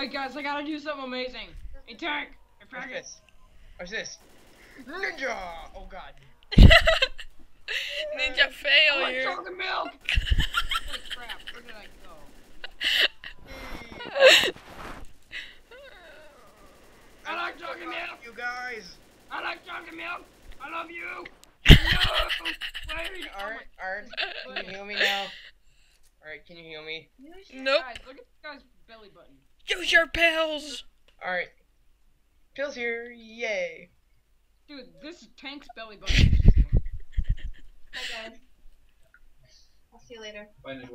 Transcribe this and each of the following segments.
Wait, guys, I gotta do something amazing. Hey, tank. Hey, What's faggot. this? What's this? Ninja! Oh god. I Ninja like failure. chocolate milk. Holy crap! Where did I go? I like chocolate milk. You guys! I like chocolate milk. I love you. No. Wait. Oh Art, Art, can you heal me now? Alright, can you heal me? Nope. Guys, look at this guy's belly button. Use your pills. Alright. Pills here, yay. Dude, this is Tank's belly button. Hi guys. I'll see you later. Bye, Ninja.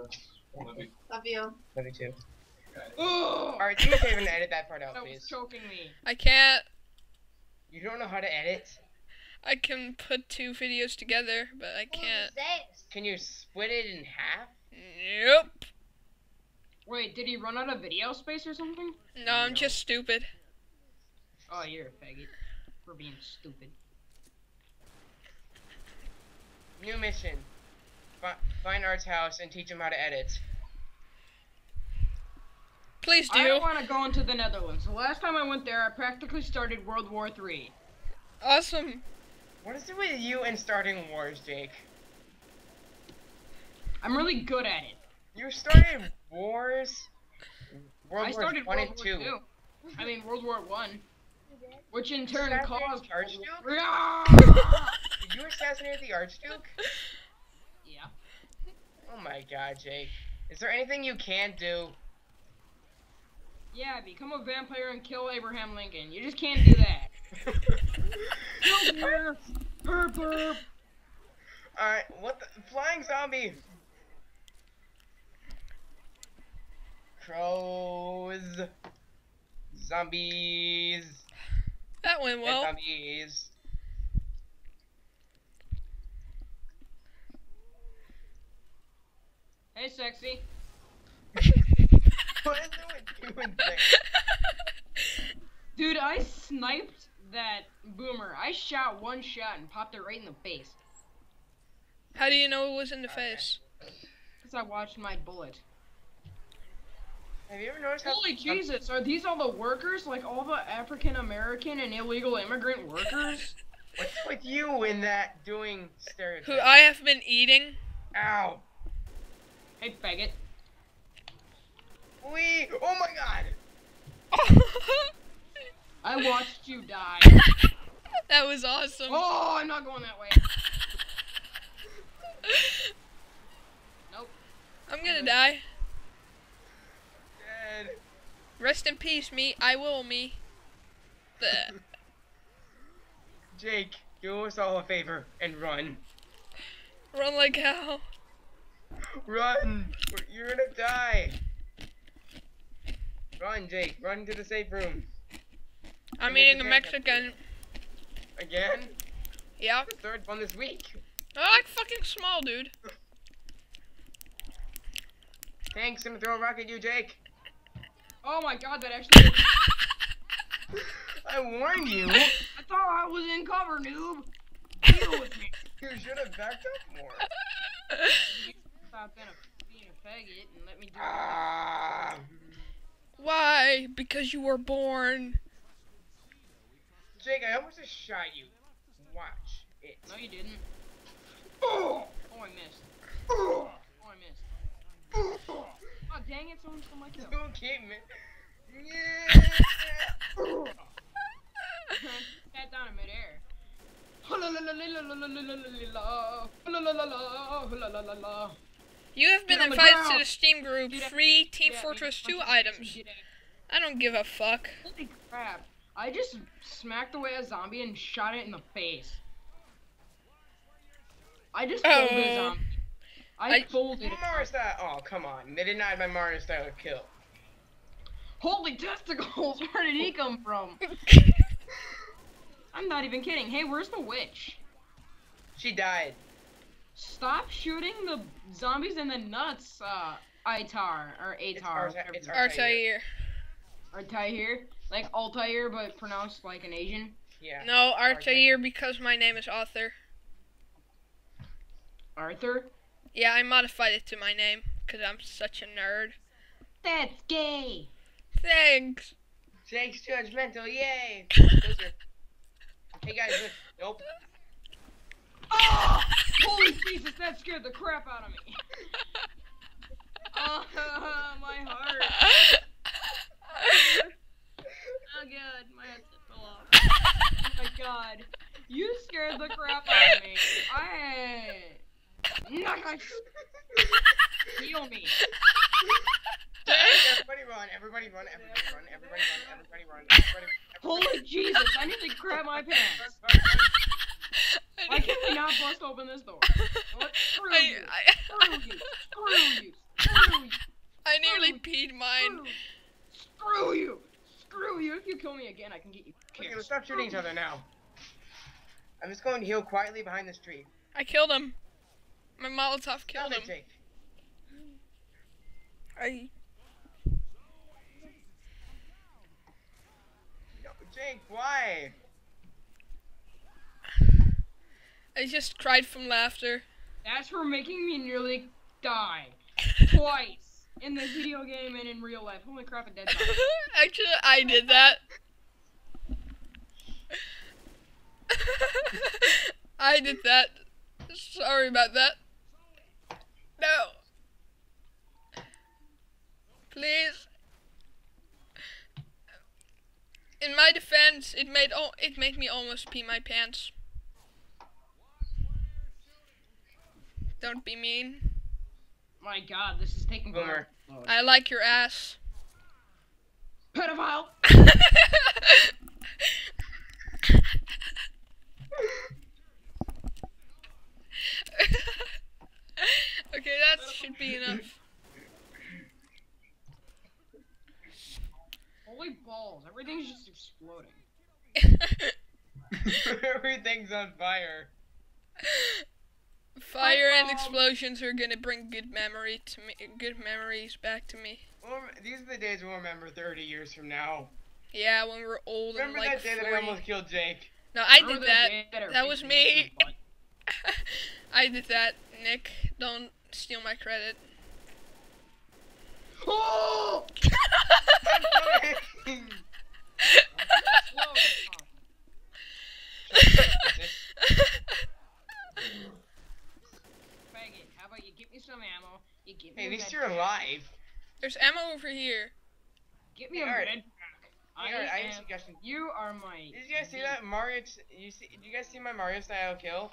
Love you. Love you. Love you too. Ugh. Alright, do me a favor and edit that part out, That was please. choking me. I can't. You don't know how to edit? I can put two videos together, but I can't. Can you split it in half? Nope. Wait, did he run out of video space or something? No, I'm just stupid. Oh, you're a faggot for being stupid. New mission. Fi- find Art's house and teach him how to edit. Please do. I don't want to go into the Netherlands. The last time I went there, I practically started World War Three. Awesome. What is it with you and starting wars, Jake? I'm really good at it. You started wars? World I War started World War Two. I mean World War One, which in turn caused. the Archduke? Did you assassinate the Archduke? yeah. Oh my god, Jake. Is there anything you can't do? Yeah, become a vampire and kill Abraham Lincoln. You just can't do that. Burp, burp, burp. Alright, what the? Flying zombie! Crows. Zombies. That went and well. Zombies. Hey, sexy. What is it with you? Dude, I sniped that boomer. I shot one shot and popped it right in the face. How do you know it was in the face? Because I watched my bullet. Have you ever noticed how Holy Jesus, are these all the workers? Like all the African American and illegal immigrant workers? What's with you in that doing stereotypes? Who I have been eating. Ow! hey, faggot. We. Oh my god! I watched you die. that was awesome. Oh, I'm not going that way. Nope. I'm gonna die. Dead. Rest in peace, me. I will, me. Jake, do us all a favor and run. Run like hell. Run! You're gonna die! Run, Jake. Run to the safe room. I'm Make eating a Mexican. Again? Yeah. The third one this week. I like fucking small, dude. Tank's gonna throw a rock at you, Jake. Oh my god, that actually. I warned you. I thought I was in cover, noob. Deal with me. You should have backed up more. Stop being a, being a faggot and let me do it. Ah. Why? Because you were born. Jake, I almost just shot you. Watch it. No, you didn't. Oh, I missed. Oh, dang it, someone's gonna kill. Someone came, man. Yeah! Cat down in midair. You have been invited to the Steam group free Team Fortress 2 items. I don't give a fuck. Holy crap. I just smacked away a zombie and shot it in the face. I just killed oh. a zombie. I, I- folded it. Mara style. Oh, come on. They denied my Mario style kill. Holy testicles! Where did he come from? I'm not even kidding. Hey, where's the witch? She died. Stop shooting the zombies in the nuts, uh, Itar, or It's Atar, Arta- whatever. it's Artair. Altair, like Altair, but pronounced like an Asian. Yeah. No, Artair. Artair because my name is Arthur. Arthur? Yeah, I modified it to my name because I'm such a nerd. That's gay! Thanks. Jake's judgmental, yay! Hey guys, look. Nope. Oh! Holy Jesus, that scared the crap out of me. Oh, my heart. Oh god, my headset fell off. Oh my god. You scared the crap out of me. I. Heal me. Everybody run, everybody run, everybody run, everybody run, everybody run, everybody run. Holy Jesus, I need to grab my pants. Why can't we not bust open this door? Screw you. Screw you. Screw you. Screw you. I nearly peed mine. Screw you. Screw you. If you kill me again, I can get you Okay, let's stop shooting each other now. I'm just going to heal quietly behind this tree. I killed him. My Molotov Stop killed him. Jake. I, No, Jake, why? I just cried from laughter. That's for making me nearly die. Twice. In the video game and in real life. Holy crap, a dead body. Actually, I did that. I did that. Sorry about that. No. Please. In my defense, it made oh, it made me almost pee my pants. Don't be mean. My god, this is taking Boomer. forever. I like your ass. Pedophile! okay, that should be enough. Holy balls, everything's just exploding. Everything's on fire. Fire and um, explosions are gonna bring good memory to me, good memories back to me. Well, these are the days we'll remember 30 years from now. Yeah, when we're old Remember and like that day that we almost killed Jake? No, I Remember did that. day our That was me. I did that, Nick. Don't steal my credit. Oh! I'm Faggot, how about you get me some ammo? You get hey, a at least you're pack. alive. There's ammo over here. Get me a Alright. med pack. I, Alright, I have a suggestion. you are my. Did you guys see that Mario? You see? Did you guys see my Mario style kill?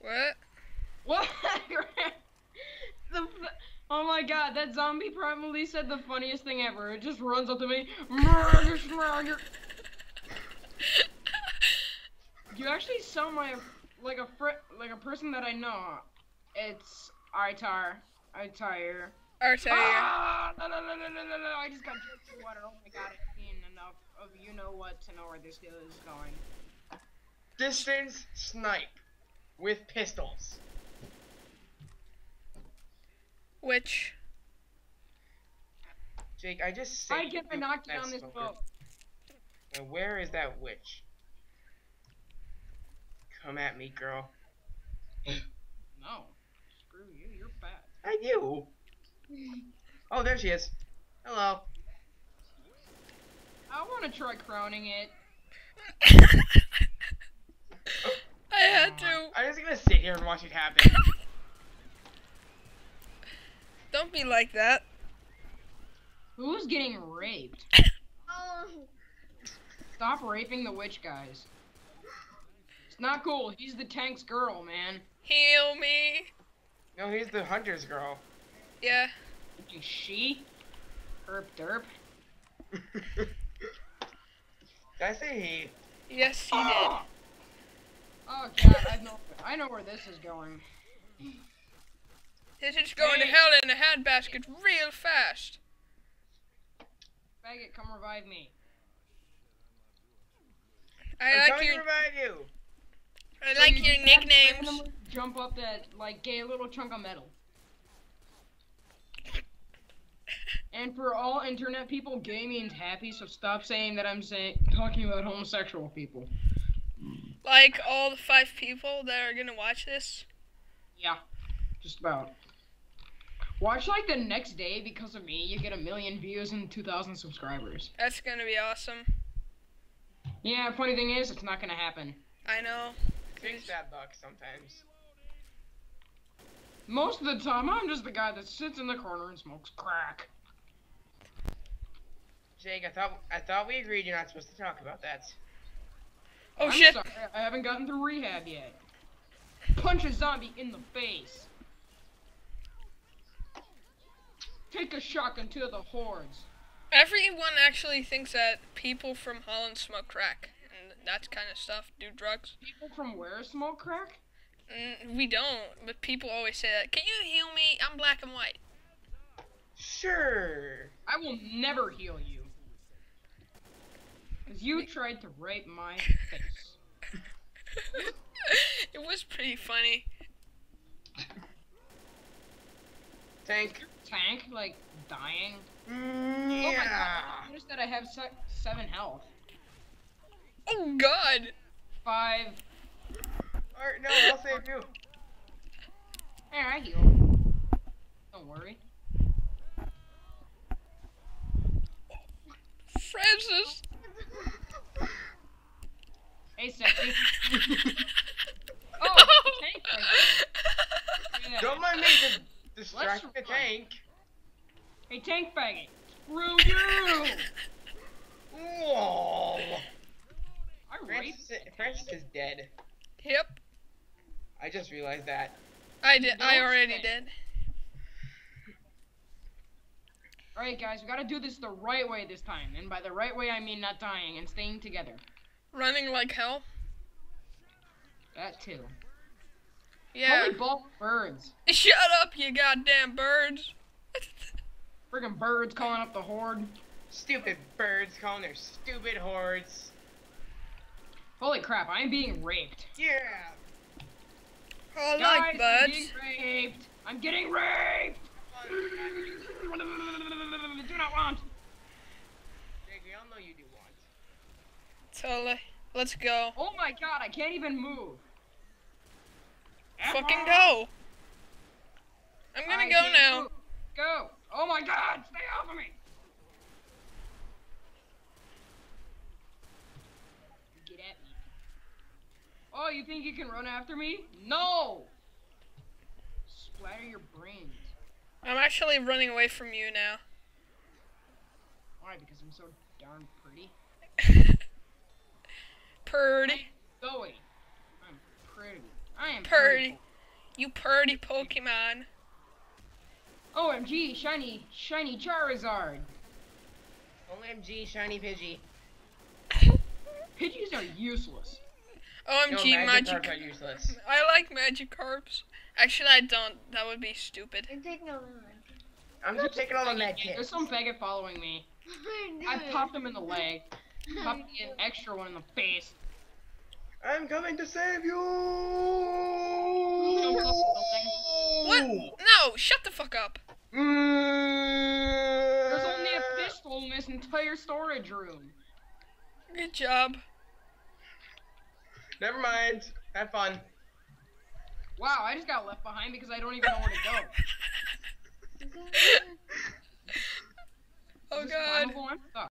What? What? the, f- oh my god, that zombie probably said the funniest thing ever. It just runs up to me. "Murder, murder." You actually sound my like a fr- like a person that I know. It's Itar. Itar. Artair. Ah, no, no, no, no, no, no, no, I just got drenched in water. Oh my god, I've seen enough of you know what to know where this deal is going. Distance snipe with pistols. Which? Jake, I just I saved get to you knock from that down this smoker. boat. Now, where is that witch? Come at me, girl. No. Screw you, you're bad. I do. Oh, there she is. Hello. I want to try crowning it. I had to. I'm just gonna sit here and watch it happen. Don't be like that. Who's getting raped? Oh, Stop raping the witch guys. It's not cool. He's the tank's girl, man. Heal me. No, he's the hunter's girl. Yeah. Is she? Herp derp. Did I say he? Yes, he did. Oh! Oh god, I know. I know where this is going. This is going to hell in a handbasket real fast. Faggot, come revive me. I I'm like your to revive you. I So like you your just nicknames. Jump up that like gay little chunk of metal. And for all internet people, gay means happy, so stop saying that I'm saying talking about homosexual people. Like all the five people that are gonna watch this. Yeah, just about. Watch like the next day because of me, you get a million views and 2,000 subscribers. That's gonna be awesome. Yeah, funny thing is, it's not gonna happen. I know. Takes bad luck sometimes. Most of the time, I'm just the guy that sits in the corner and smokes crack. Jake, I thought I thought we agreed you're not supposed to talk about that. Oh I'm shit! sorry, I haven't gotten through rehab yet. Punch a zombie in the face. Take a shotgun to the hordes. Everyone actually thinks that people from Holland smoke crack and that kind of stuff, do drugs. People from where smoke crack? Mm, we don't, but people always say that. Can you heal me? I'm black and white. Sure. I will never heal you. Because you tried to rape my face. it was pretty funny. Tank. Tank, like, dying. Mm, Oh my god, yeah. I noticed that I have se- 7 health. Oh god! 5. Alright, no, I'll save you. Hey, I heal. Don't worry. Francis! Hey, sexy. oh, tank right Don't mind me just distract Let's the tank. Hey, tank faggot. Screw you! Whoa. I Francis, Francis is dead. Yep, I just realized that. I did. I Don't already say. did. Alright, guys, we gotta do this the right way this time. And by the right way, I mean not dying and staying together. Running like hell. That too. Yeah. Holy ball birds. Shut up, you goddamn birds. Friggin' birds calling up the horde. Stupid birds calling their stupid hordes. Holy crap, I'm being raped. Yeah. I Guys, like I'm birds. being raped. I'm getting raped. Do not want. Jake, we all know you do want. Totally. Let's go. Oh my god, I can't even move. Fucking go. I'm gonna I go now. move. Go. Oh my god, stay off of me. Get at me. Oh, you think you can run after me? No. Splatter your brains. I'm actually running away from you now. Why? Because I'm so darn pretty. Purdy. Zoey. I'm pretty. I am Purdy. You purdy Pokemon. OMG, shiny, shiny Charizard. OMG, shiny Pidgey. Pidgeys are useless. OMG, no, magic. cards are useless. I like Magikarps. Actually, I don't. That would be stupid. I'm taking a I'm just taking all the med There's some faggot following me. I popped him in the leg. Popped me an extra one in the face. I'm coming to save you. Jump off the What? No, shut the fuck up. Mm. There's only a pistol in this entire storage room. Good job. Never mind. Have fun. Wow, I just got left behind because I don't even know where to go. oh god. climbable? I'm stuck.